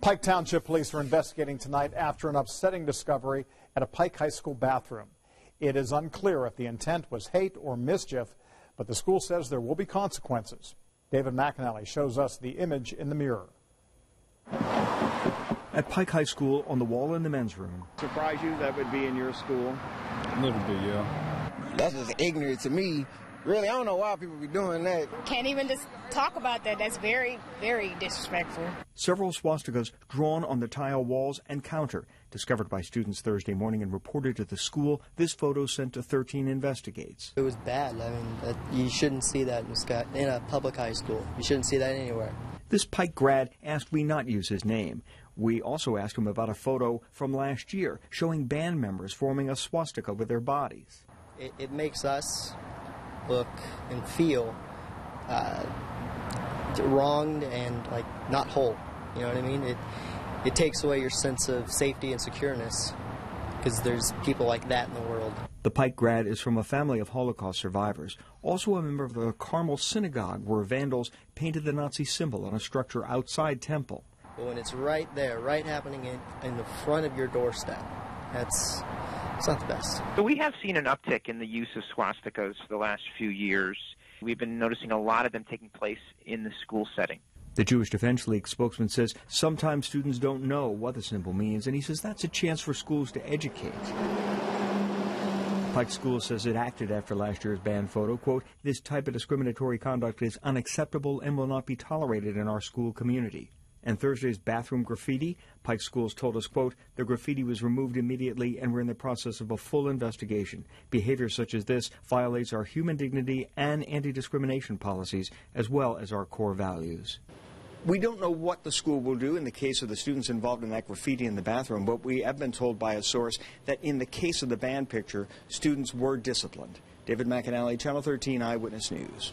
Pike Township Police are investigating tonight after an upsetting discovery at a Pike High School bathroom. It is unclear if the intent was hate or mischief, but the school says there will be consequences. David MacAnally shows us the image in the mirror. At Pike High School, on the wall in the men's room. Surprise you that would be in your school? A little bit, yeah. That's just ignorant to me. Really, I don't know why people be doing that. Can't even just talk about that. That's very, very disrespectful. Several swastikas drawn on the tile walls and counter. Discovered by students Thursday morning and reported to the school, this photo sent to 13 Investigates. It was bad. I mean, uh, you shouldn't see that in, in a public high school. You shouldn't see that anywhere. This Pike grad asked we not use his name. We also asked him about a photo from last year showing band members forming a swastika with their bodies. It, it makes us look and feel uh, wronged and like not whole. You know what I mean? It it takes away your sense of safety and secureness because there's people like that in the world. The Pike grad is from a family of Holocaust survivors, also a member of the Carmel Synagogue, where vandals painted the Nazi symbol on a structure outside temple. But when it's right there, right happening in, in the front of your doorstep, that's it's not the best. So we have seen an uptick in the use of swastikas for the last few years. We've been noticing a lot of them taking place in the school setting. The Jewish Defense League spokesman says sometimes students don't know what the symbol means, and he says that's a chance for schools to educate. Pike School says it acted after last year's band photo. Quote, this type of discriminatory conduct is unacceptable and will not be tolerated in our school community. And Thursday's bathroom graffiti, Pike Schools told us, quote, the graffiti was removed immediately and we're in the process of a full investigation. Behavior such as this violates our human dignity and anti-discrimination policies as well as our core values. We don't know what the school will do in the case of the students involved in that graffiti in the bathroom, but we have been told by a source that in the case of the band picture, students were disciplined. David MacAnally, Channel 13 Eyewitness News.